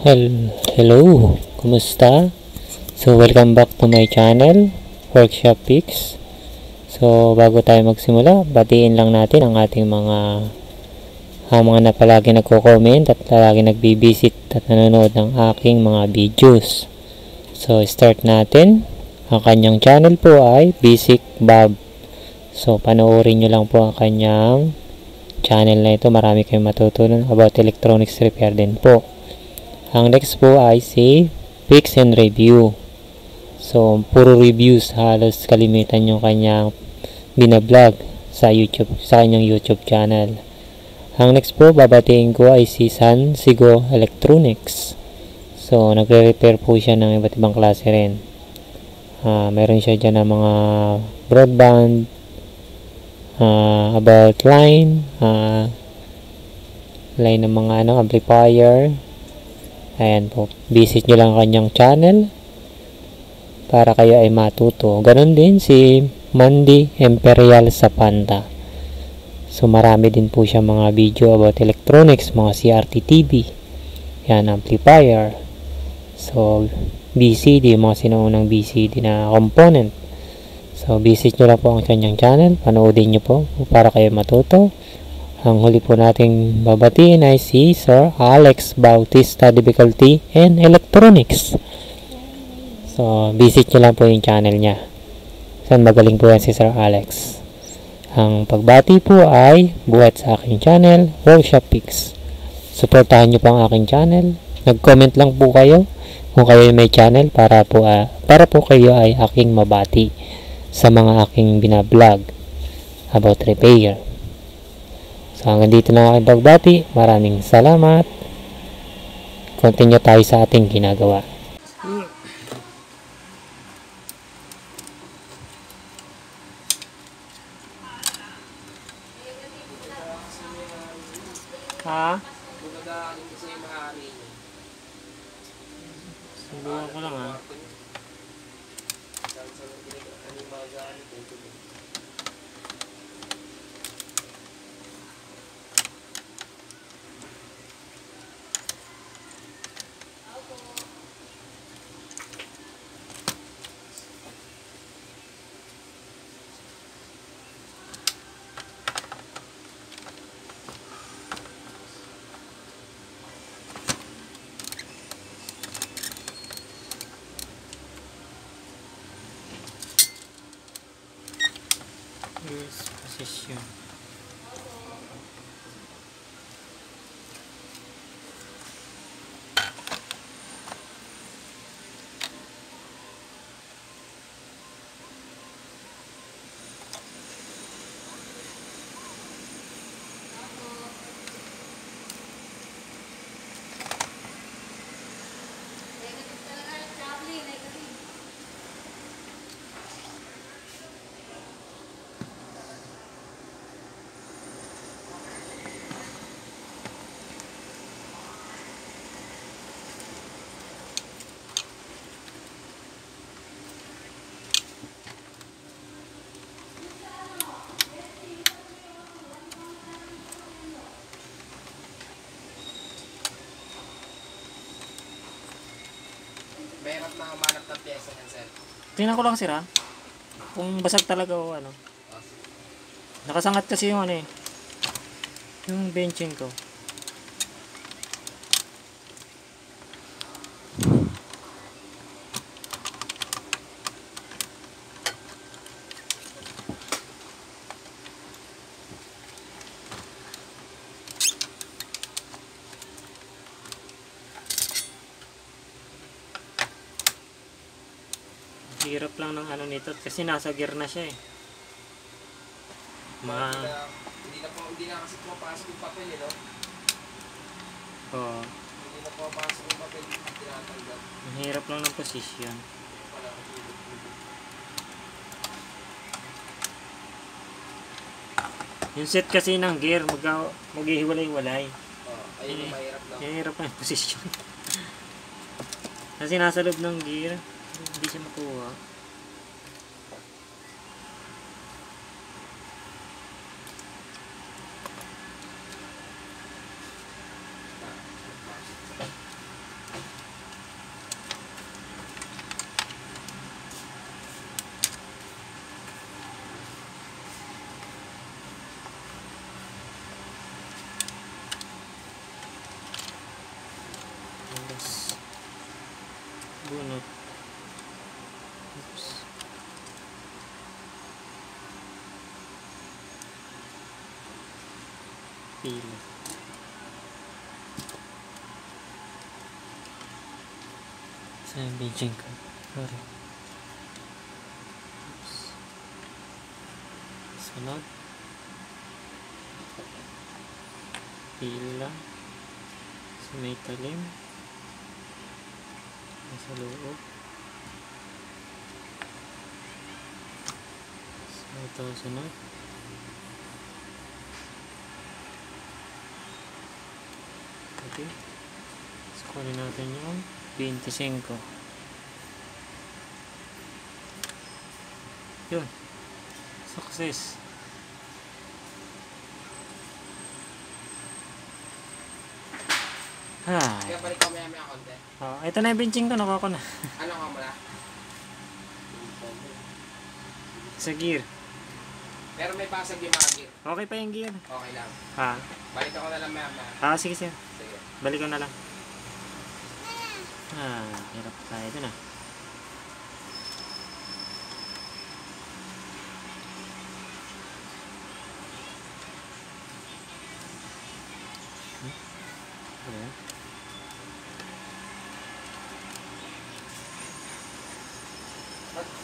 Hel- Hello, kumusta? So, welcome back to my channel, Workshop Picks. So, bago tayo magsimula, batiin lang natin ang ating mga ang mga na palagi nagko-comment at palagi nagbibisit at nanonood ng aking mga videos. So, start natin. Ang kanyang channel po ay Basic Bob. So, panoorin nyo lang po ang kanyang channel na ito. Marami kayong matutunan about electronics repair din po. Ang next po ay si Picks and Review. So, puro reviews halos kalimitan yung kanyang binablog sa YouTube, sa kanyang YouTube channel. Ang next po, babatiin ko ay si San Sigo Electronics. So, nagre-repair po siya ng iba't ibang klase rin. Ah, meron siya dyan ng mga broadband, ah, about line, ah, line ng mga ano, amplifier. Ayan po. Visit nyo lang ang kanyang channel para kayo ay matuto. Ganon din si Mandy Imperial sa Panda. So marami din po siya mga video about electronics, mga CRT TV. Yan, amplifier. So, BCD, mga sinuunang BCD na component. So, visit nyo lang po ang kanyang channel. Panoodin nyo po para kayo matuto. Ang huli po nating babatiin ay si Sir Alex Bautista Difficulty and Electronics. So, visit nyo lang po yung channel niya. Saan magaling po yan si Sir Alex. Ang pagbati po ay buhat sa aking channel, Workshop Picks. Suportahan nyo po ang aking channel. Nag-comment lang po kayo kung kayo may channel para po, ah, para po kayo ay aking mabati sa mga aking binablog about repair. So hanggang dito na aking pagbati. Maraming salamat. Continue tayo sa ating ginagawa. Ha? Subukan ko lang ha. Position. Mahirap na humanap ng pyesa niyan, sir. Tingnan ko lang sira. Kung basag talaga o ano. Nakasangat kasi yung ano eh. Yung benching ko. Hirap lang ng ano nito kasi nasa gear na siya eh. Ma Hindi na, po, hindi na kasi pumapasok yung papel, eh, no? oh, Hindi na pumapasok yung papel, hindi tinatanggal. ang hirap lang ng position. Yung set kasi ng gear mag maghihiwalay-walay. Oh, ayun yung mahirap lang. Ang hirap ng position. kasi nasa loob ng gear, hindi siya makuha. Tapos, bunot. Oops. Pila. Sa Beijing ko. Sorry. Oops. Sunod. Pila. Sa may talim. Nasa loob. So, ito sunod. So, kunin natin yung 25. Yun. Success. Ay. Kaya balik ko maya maya konti. Oh, ito na yung benching ko. Nakuha ko na. Ano nga mula? Sa gear. Pero may basag yung mga gear. Okay pa yung gear. Okay lang. Ha? Balik ako na lang maya maya. Ah, sige sir. Sige. Balik ko na lang. Ah, hirap tayo dun ah.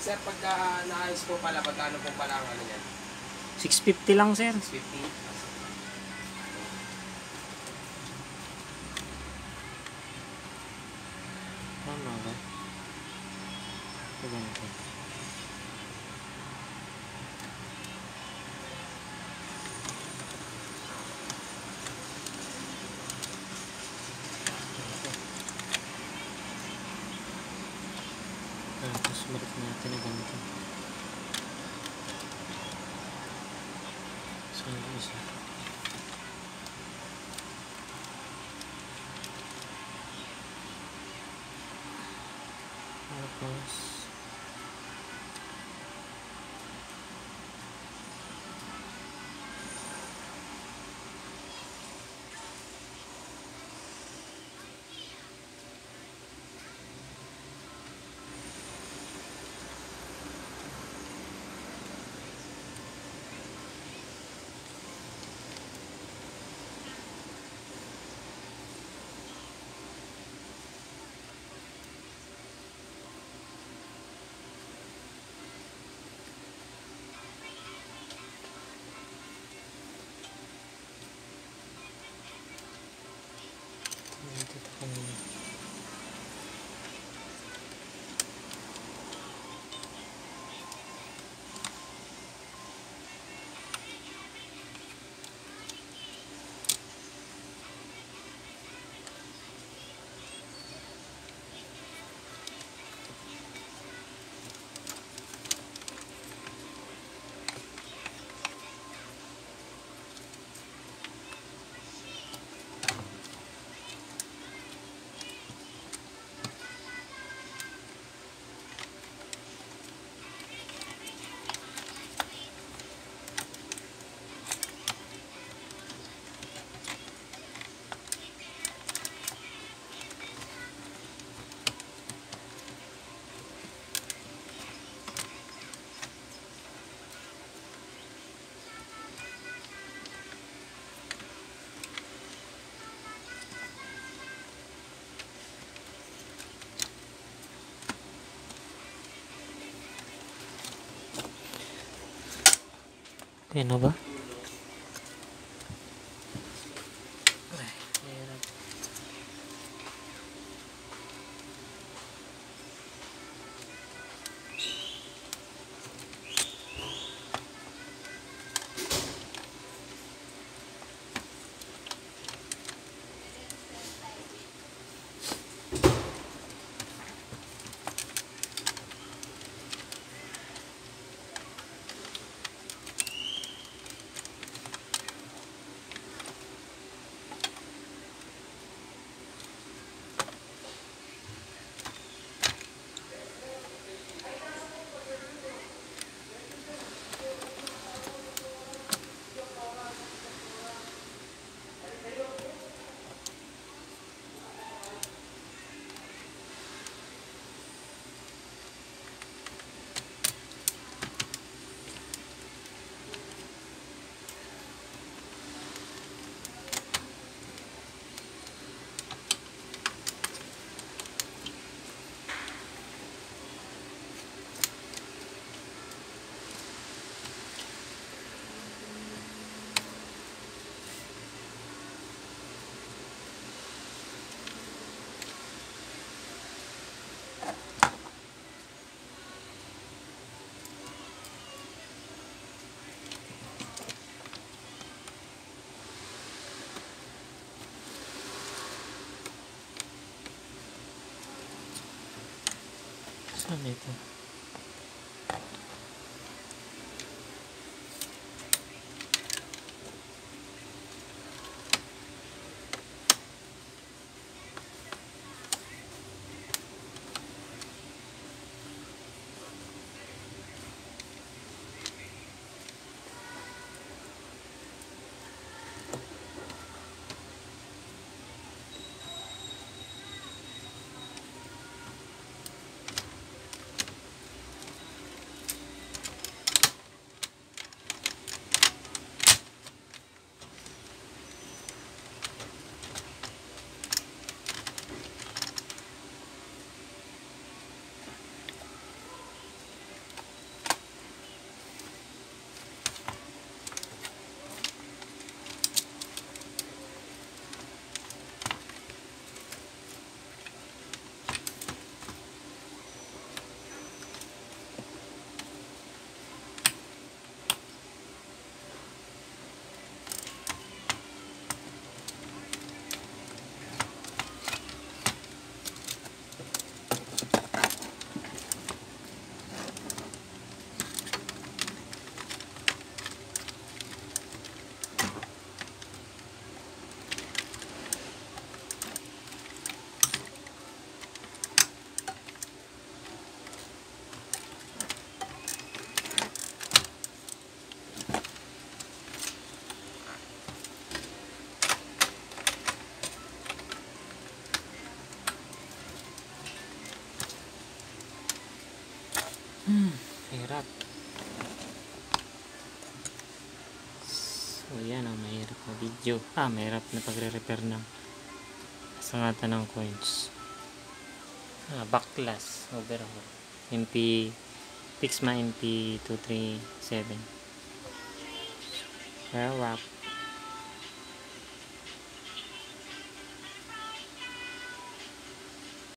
Sir, pagka naayos po pala, pagkano po pala ang ano yan? 650 lang sir. 650? Tama ba? Ito ganito. Ah, tapos balik natin na ganito. Saan yung isa? Tapos, Ayan na Saan ito? Hmm, hirap. So, yan ang mahirap na video. Ah, mahirap na pagre-repair ng sangatan ng coins. Ah, backlash overhaul. MP Pixma MP237. Well, wrap.